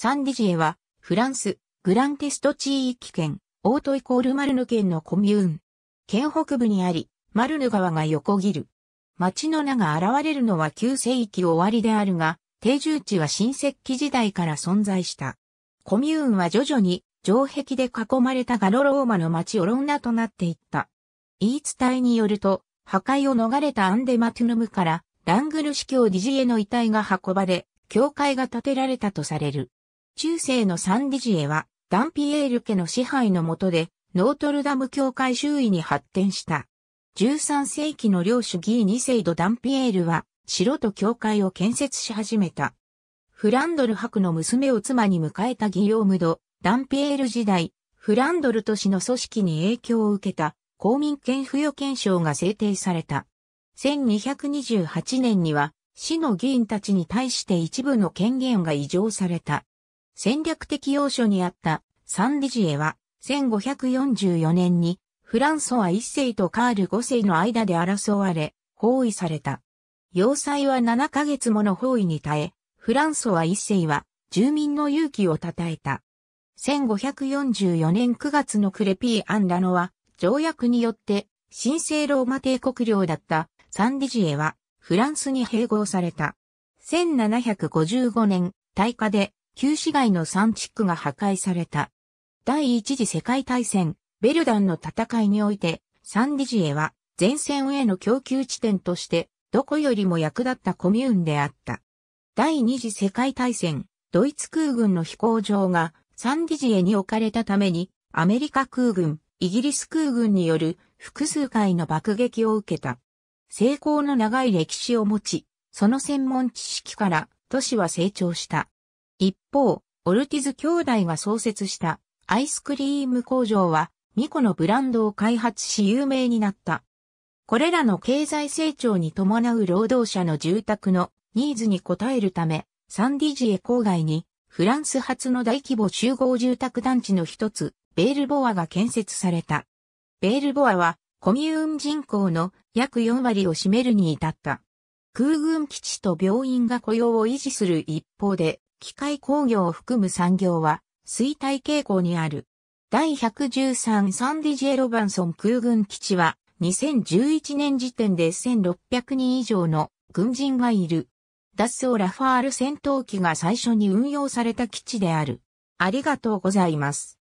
サンディジエは、フランス、グランテスト地域圏、オートイコールマルヌ県のコミューン。県北部にあり、マルヌ川が横切る。町の名が現れるのは旧世紀終わりであるが、定住地は新石器時代から存在した。コミューンは徐々に城壁で囲まれたガロローマの町オロンナとなっていった。言い伝えによると、破壊を逃れたアンデマトゥヌムからラングル司教ディジエの遺体が運ばれ、教会が建てられたとされる。中世のサンディジエは、ダンピエール家の支配の下で、ノートルダム教会周囲に発展した。13世紀の領主義2世ド・ダンピエールは、城と教会を建設し始めた。フランドル伯の娘を妻に迎えたギヨームド、ダンピエール時代、フランドル都市の組織に影響を受けた公民権付与憲章が制定された。1228年には、市の議員たちに対して一部の権限が異常された。戦略的要所にあったサンディジエは、1544年にフランソワ一世とカール五世の間で争われ、包囲された。要塞は7ヶ月もの包囲に耐え、フランソワ一世は住民の勇気を称えた。1544年9月のクレピー・アンラノは条約によって神聖ローマ帝国領だったサンディジエはフランスに併合された。1755年、大火で旧市街の山地区が破壊された。第一次世界大戦、ベルダンの戦いにおいて、サンディジエは前線への供給地点として、どこよりも役立ったコミューンであった。第二次世界大戦、ドイツ空軍の飛行場がサンディジエに置かれたために、アメリカ空軍、イギリス空軍による複数回の爆撃を受けた。成功の長い歴史を持ち、その専門知識から都市は成長した。一方、オルティズ兄弟が創設したアイスクリーム工場はミコのブランドを開発し有名になった。これらの経済成長に伴う労働者の住宅のニーズに応えるため、サンディジエ郊外にフランス初の大規模集合住宅団地の一つ、ベールボアが建設された。ベールボアはコミューン人口の約4割を占めるに至った。空軍基地と病院が雇用を維持する一方で、機械工業を含む産業は衰退傾向にある。第113サンディジェロバンソン空軍基地は2011年時点で1600人以上の軍人がいる。脱走ラファール戦闘機が最初に運用された基地である。ありがとうございます。